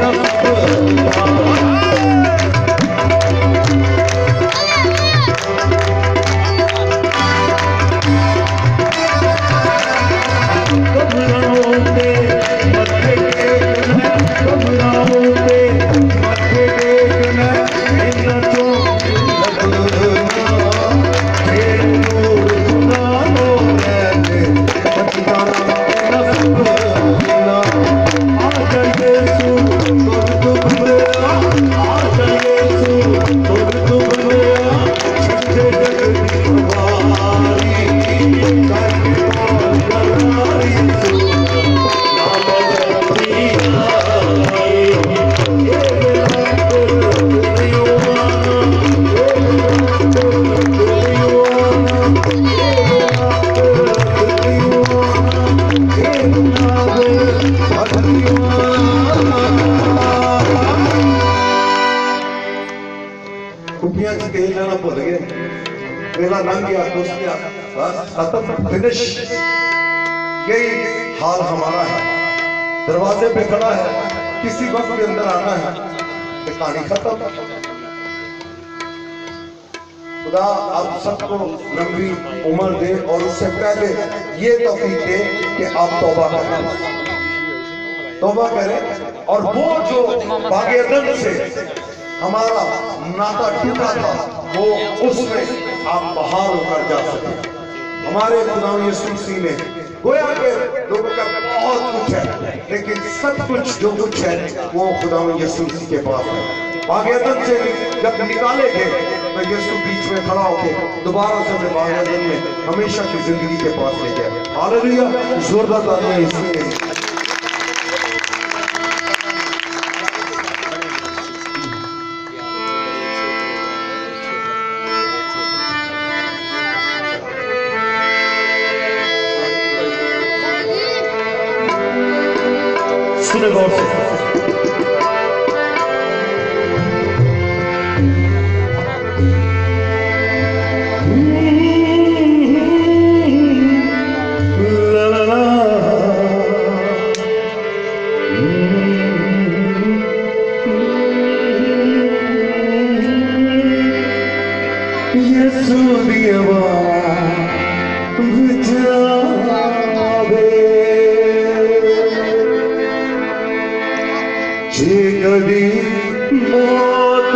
Não, não, não. खुफिया से कहीं जाना भूल गए। मेला लंघ गया दोस्त गया बस खत्म फिनिश यही हाल हमारा है। दरवाजे पे खड़ा है, किसी वक्त के अंदर आना है ये कहानी खत्म। खुदा आप सबको लंबी उम्र दे और उससे पहले ये तौफीक दे कि आप तौबा करें। तौबा करें और वो जो बागेदन से ہمارا ناتا ٹوٹا تھا، وہ اس میں آپ بہار ہو کر جا سکے۔ ہمارے خداوی یسوسی نے گویا کہ لوگوں کا بہت کچھ ہے، لیکن سب کچھ جو کچھ ہے، وہ خداوی یسوسی کے پاس ہے۔ باغیتن سے جب نکالے گئے، تو یسو بیچ میں کھڑا ہو کے دوبارہ سے میں باغیتن میں ہمیشہ کی زندگی کے پاس لے گیا۔ حالیلیہ زوردہ تعلیم اس لیے শুনে দর্শক Yes, to be a man, নদী মত